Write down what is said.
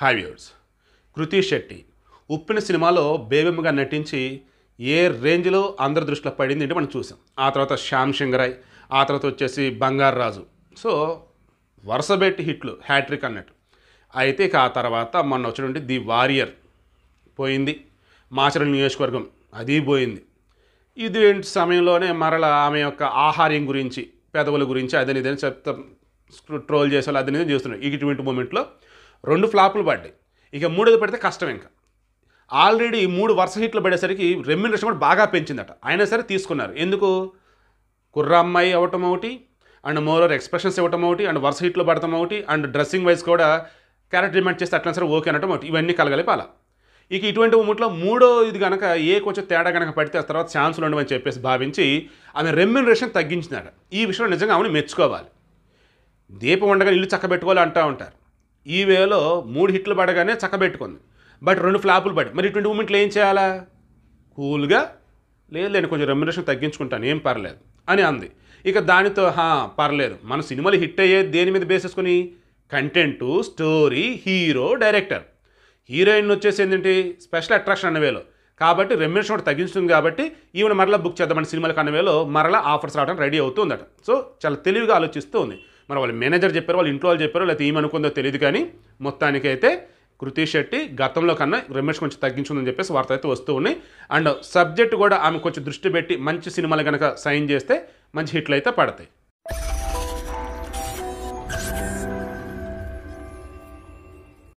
Hi viewers Krithi Shetty Uppena సినిమాలో బేబెమ్మగా నటించి ఏ రేంజ్లో అందరి దృష్టిలో పడింది అంటే మనం చూసాం. ఆ తర్వాత శ్యామ్ సింగరాయ్ ఆ తర్వాత వచ్చేసి బంగారు రాజు. సో వరుసబెట్టి హిట్లు హ్యాట్రిక్ అన్నట్టు. అయితే ఇక ఆ తర్వాత మొన్న వచ్చినటువంటి ది వారియర్ పోయింది. మాచరం నియోజకవర్గం అది పోయింది. ఇది సమయంలోనే మరల ఆమె యొక్క ఆహార్యం గురించి పెదవుల గురించి అదని ఇదని చెప్తా ట్రోల్ చేసేవాళ్ళు అదని ఇదని చేస్తున్నారు. ఇటువంటి మూమెంట్లో రెండు ఫ్లాపులు పడ్డాయి. ఇక మూడోది పెడితే కష్టం ఇంకా. ఆల్రెడీ మూడు వరుస హిట్లు పడేసరికి రెమ్యునరేషన్ కూడా బాగా పెంచిందట. అయినా సరే తీసుకున్నారు. ఎందుకు? కుర్ర అమ్మాయి అవ్వటం ఒకటి అండ్ మోర్ ఎక్స్ప్రెషన్స్ ఇవ్వటం ఒకటి అండ్ వరుస హిట్లు పడటం ఒకటి అండ్ డ్రెస్సింగ్ వైజ్ కూడా క్యారెక్టర్ డిమాండ్ చేస్తే అట్లా సరే ఓకే అనటం ఒకటి. ఇవన్నీ కలగలిపి ఇక ఇటువంటి మూట్లో మూడో ఇది కనుక ఏ కొంచెం తేడా కనుక పడితే ఆ తర్వాత ఛాన్సులు ఉండవని చెప్పేసి భావించి ఆమె రెమ్యునరేషన్ తగ్గించిందట. ఈ విషయంలో నిజంగా ఆమెను మెచ్చుకోవాలి. దీపం ఉండగా ఇల్లు చక్కబెట్టుకోవాలి అంటూ ఉంటారు. ఈ వేలో మూడు హిట్లు పడగానే చక్కబెట్టుకుంది బట్ రెండు ఫ్లాపులు పడి మరి ఇటువంటి మూమెంట్లు ఏం చేయాలా? కూల్గా లేదు నేను కొంచెం రెమ్యునేషన్ తగ్గించుకుంటాను ఏం పర్లేదు అని అంది. ఇక దానితో హా పర్లేదు మన సినిమాలు హిట్ అయ్యేది దేని మీద బేసేసుకుని content story hero director heroine వచ్చేసి ఏంటంటే స్పెషల్ అట్రాక్షన్ అన్నవేలో కాబట్టి రెమ్యునేషన్ కూడా తగ్గించుతుంది కాబట్టి ఈవెన్ మరలా బుక్ చేద్దామని సినిమాలకు అన్నవేలో మరలా ఆఫర్స్ రావడం రెడీ అవుతుందట సో చాలా తెలివిగా ఆలోచిస్తూ ఉంది. మరి వాళ్ళ మేనేజర్ చెప్పారు వాళ్ళ ఇంట్లో వాళ్ళు చెప్పారు లేకపోతే ఏమనుకుందో తెలియదు కానీ మొత్తానికైతే కృతి శెట్టి గతంలో కన్నా రమేష్ కొంచెం తగ్గించుందని చెప్పేసి వార్త అయితే వస్తూ ఉన్నాయి. అండ్ సబ్జెక్ట్ కూడా ఆమె కొంచెం దృష్టి పెట్టి మంచి సినిమాలు కనుక సైన్ చేస్తే మంచి హిట్లు అయితే పడతాయి.